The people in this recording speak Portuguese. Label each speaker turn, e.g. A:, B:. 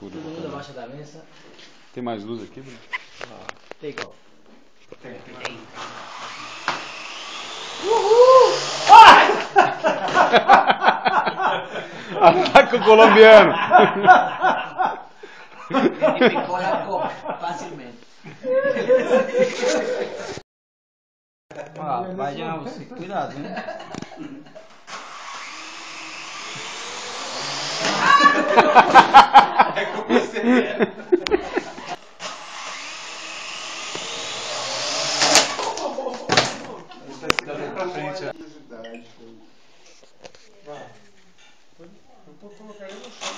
A: escuro.
B: Todo mundo abaixo da mesa.
A: Tem mais luz aqui, Bruno?
B: Take off.
A: Ataca o colombiano!
B: Ele picou a coca facilmente.
C: Ah, vai de você, cuidado, né?
D: É como você é. pra frente, Eu tô colocando no chão.